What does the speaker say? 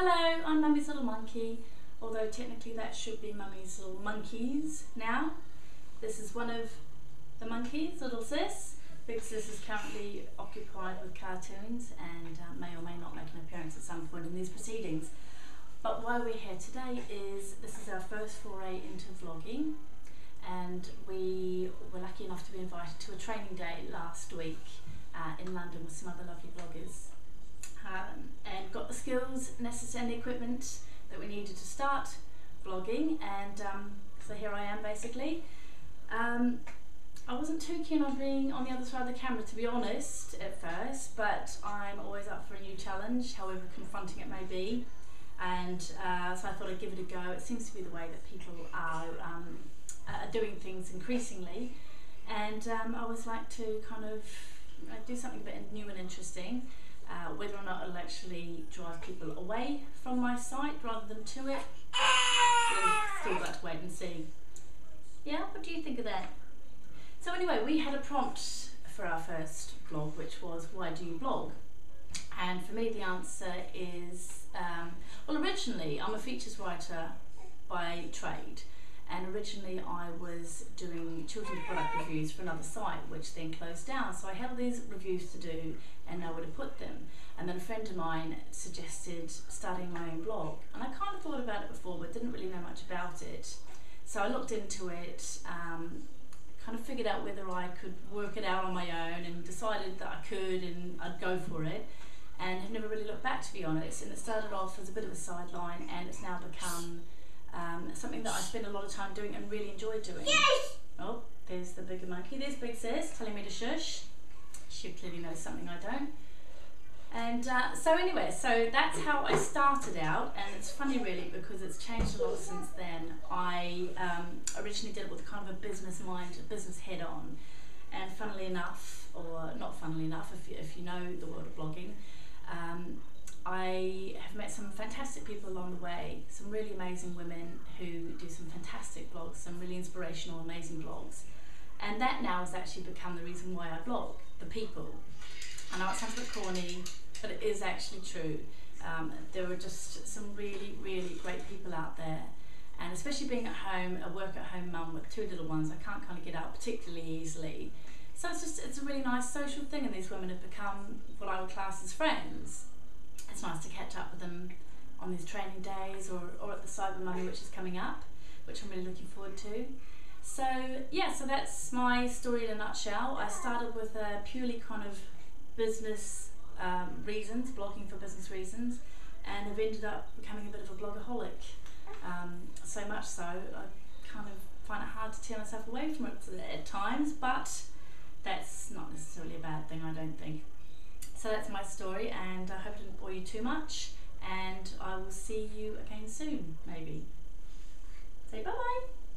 Hello, I'm Mummy's Little Monkey, although technically that should be Mummy's Little Monkeys now. This is one of the monkeys, Little Sis. Big Sis is currently occupied with cartoons and uh, may or may not make an appearance at some point in these proceedings. But why we're here today is this is our first foray into vlogging and we were lucky enough to be invited to a training day last week uh, in London with some other lovely vloggers um, and got the skills necessary and equipment that we needed to start vlogging and um, so here I am basically. Um, I wasn't too keen on being on the other side of the camera to be honest at first but I'm always up for a new challenge however confronting it may be and uh, so I thought I'd give it a go. It seems to be the way that people are, um, are doing things increasingly and um, I always like to kind of uh, do something a bit new and interesting uh, whether or not it'll actually drive people away from my site rather than to it, we'll still got to wait and see. Yeah, what do you think of that? So anyway, we had a prompt for our first blog, which was, why do you blog? And for me, the answer is, um, well, originally, I'm a features writer by trade. And originally I was doing children's product reviews for another site, which then closed down. So I had all these reviews to do and nowhere to put them. And then a friend of mine suggested starting my own blog. And I kind of thought about it before, but didn't really know much about it. So I looked into it, um, kind of figured out whether I could work it out on my own and decided that I could and I'd go for it. And have never really looked back to be honest. And it started off as a bit of a sideline and it's now become um, something that I spend a lot of time doing and really enjoy doing. Yes! Oh, there's the bigger monkey. There's Big Sis telling me to shush. She clearly knows something I don't. And uh, so anyway, so that's how I started out, and it's funny really because it's changed a lot since then. I um, originally did it with kind of a business mind, a business head on, and funnily enough, or not funnily enough, if you, if you know the world of blogging, um, I have met some fantastic people along the way, some really amazing women who do some fantastic blogs, some really inspirational, amazing blogs. And that now has actually become the reason why I blog, the people. I know it sounds a bit corny, but it is actually true. Um, there are just some really, really great people out there. And especially being at home, a work at home mum with two little ones, I can't kind of get out particularly easily. So it's just, it's a really nice social thing and these women have become what I would class as friends it's nice to catch up with them on these training days or, or at the CyberMummy which is coming up, which I'm really looking forward to. So yeah, so that's my story in a nutshell. I started with a purely kind of business um, reasons, blogging for business reasons, and have ended up becoming a bit of a blogaholic. Um, so much so, I kind of find it hard to tear myself away from it at times, but that's not necessarily a bad thing, I don't think. So that's my story, and I hope I didn't bore you too much. And I will see you again soon, maybe. Say bye bye.